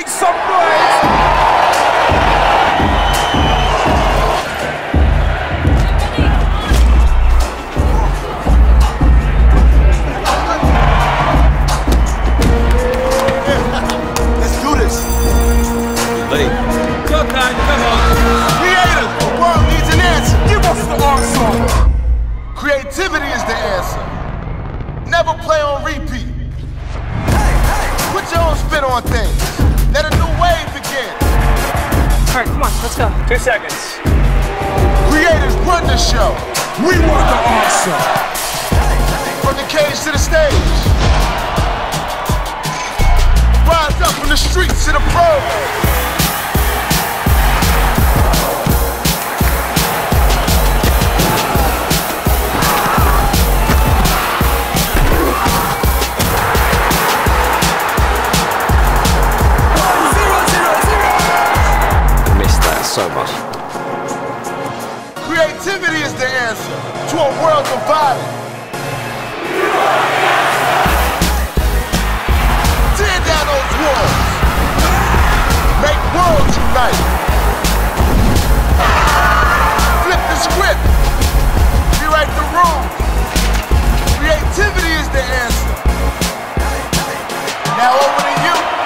make some noise! Let's do this. Showtime, come on. Creators, world needs an answer. Give us the answer! Creativity is the answer. Never play on repeat. Put your own spin on things. Let's go. Two seconds. Creators run the show. We want the answer! From the cage to the stage. Rise up from the streets to the pros. so much. Creativity is the answer to a world divided. Tear down those walls. Make worlds unite. Flip the script. Rewrite the room. Creativity is the answer. Now over to you.